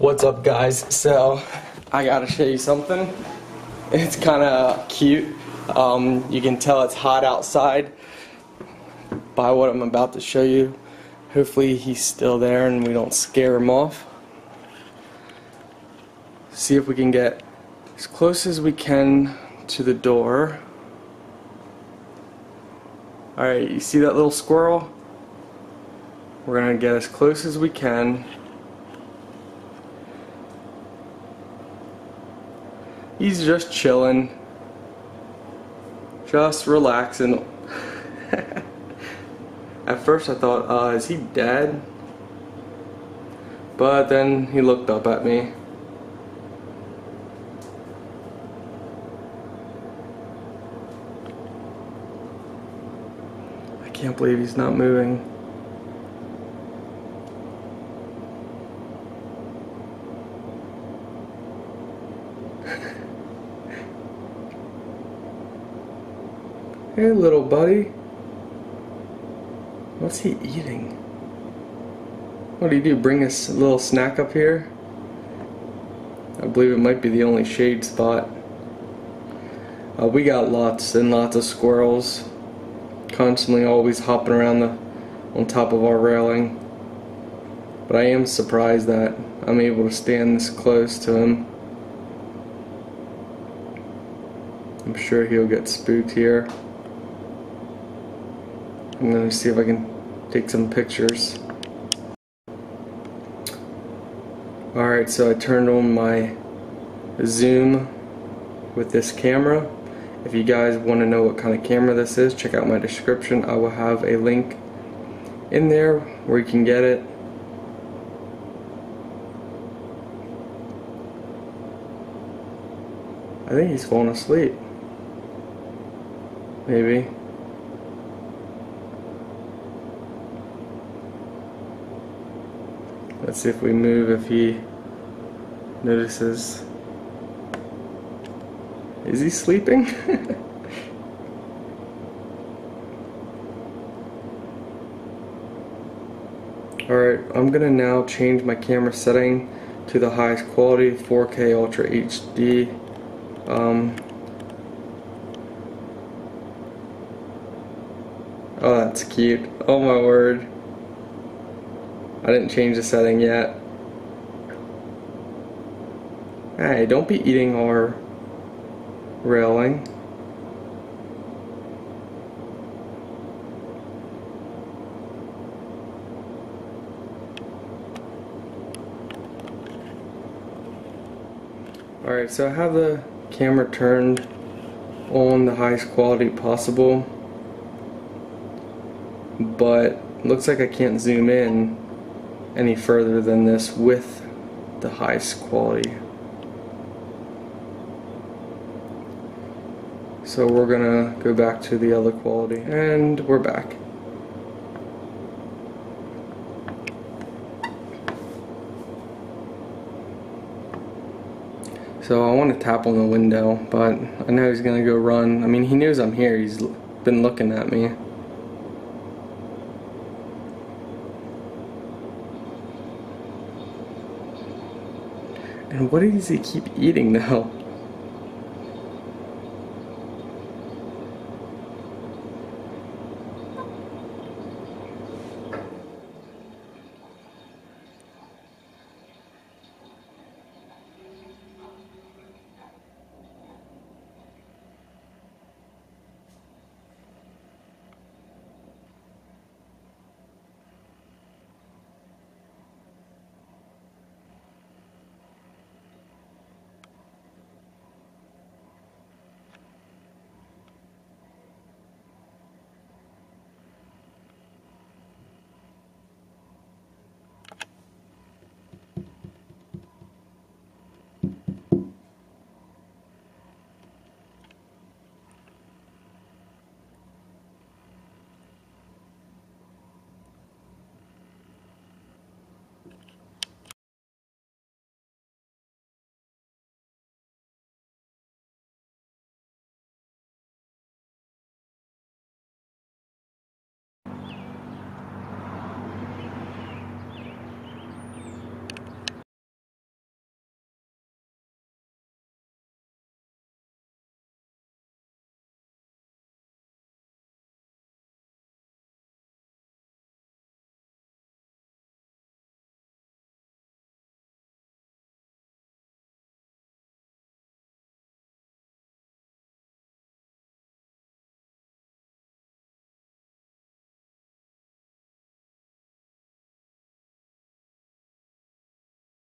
What's up guys? So I gotta show you something. It's kinda cute. Um, you can tell it's hot outside by what I'm about to show you. Hopefully he's still there and we don't scare him off. See if we can get as close as we can to the door. Alright, you see that little squirrel? We're gonna get as close as we can. He's just chilling. Just relaxing. At first I thought, uh, is he dead? But then he looked up at me. I can't believe he's not moving. Hey, little buddy. What's he eating? What do you do? Bring us a little snack up here? I believe it might be the only shade spot. Uh, we got lots and lots of squirrels. Constantly always hopping around the on top of our railing. But I am surprised that I'm able to stand this close to him. I'm sure he'll get spooked here. I'm see if I can take some pictures. Alright, so I turned on my zoom with this camera. If you guys want to know what kind of camera this is, check out my description. I will have a link in there where you can get it. I think he's falling asleep. Maybe. Let's see if we move if he notices. Is he sleeping? Alright, I'm gonna now change my camera setting to the highest quality 4K Ultra HD. Um, oh, that's cute. Oh my word. I didn't change the setting yet. Hey, don't be eating our railing. Alright, so I have the camera turned on the highest quality possible, but looks like I can't zoom in any further than this with the highest quality. So we're gonna go back to the other quality and we're back. So I want to tap on the window, but I know he's gonna go run. I mean, he knows I'm here. He's been looking at me. And what does he keep eating now?